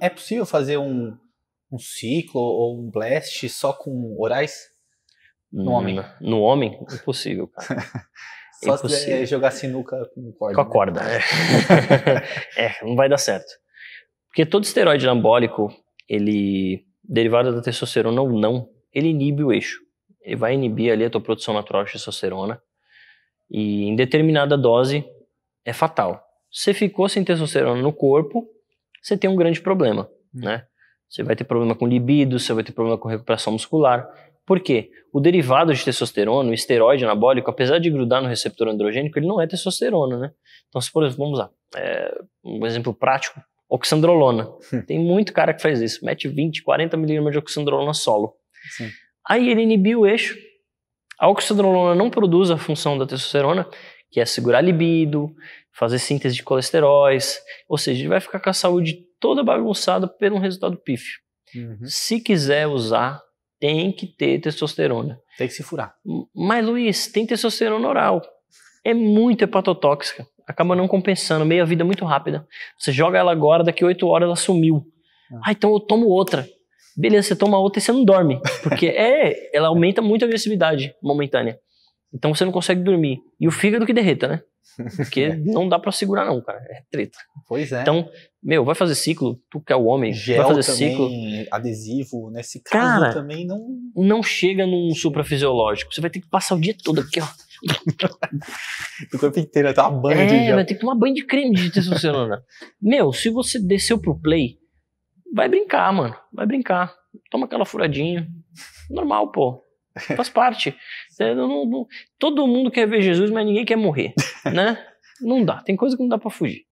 É possível fazer um, um ciclo ou um blast só com orais? No homem? Hum, No homem? Impossível, cara. Só Impossível. se é, jogar sinuca com corda. Com a né? corda. É. é, não vai dar certo. Porque todo esteroide anabólico, ele, derivado da testosterona ou não, ele inibe o eixo. Ele vai inibir ali a tua produção natural de testosterona. E em determinada dose é fatal. Se ficou sem testosterona no corpo, você tem um grande problema, Hum. né? Você vai ter problema com libido, você vai ter problema com recuperação muscular. Por quê? O derivado de testosterona, o esteroide anabólico, apesar de grudar no receptor androgênico, ele não é testosterona, né? Então, se por exemplo, vamos lá, é, um exemplo prático, oxandrolona. Tem muito cara que faz isso, mete 20, 40 miligramas de oxandrolona solo. Sim. Aí ele inibiu o eixo. A oxandrolona não produz a função da testosterona, que é segurar a libido, fazer síntese de colesteróis, ou seja, ele vai ficar com a saúde toda bagunçada por um resultado pífio. Uhum. Se quiser usar, tem que ter testosterona. Tem que se furar. Mas, Luiz, tem testosterona oral. É muito hepatotóxica. Acaba não compensando, meia vida muito rápida. Você joga ela agora, daqui 8 horas ela sumiu. Ah. Ah, então eu tomo outra. Beleza, você toma outra e você não dorme. Porque é, ela aumenta muito a agressividade momentânea. Então você não consegue dormir. E o fígado que derreta, né? Porque não dá pra segurar, não, cara. É treta. Pois é. Então, meu, vai fazer ciclo, tu que é o homem, Gel vai fazer também, ciclo. adesivo, nesse caso Cara, também não. Não chega num suprafisiológico. Você vai ter que passar o dia todo aqui, ó. O corpo inteiro tá uma banha de É, gel. vai ter que tomar banho de creme de testosterona. Meu, se você desceu pro play, vai brincar, mano. Vai brincar. Toma aquela furadinha. Normal, pô. Faz parte. É, não- não- todo mundo quer ver Jesus, mas ninguém quer morrer, né? Não dá. Tem coisa que não dá pra fugir.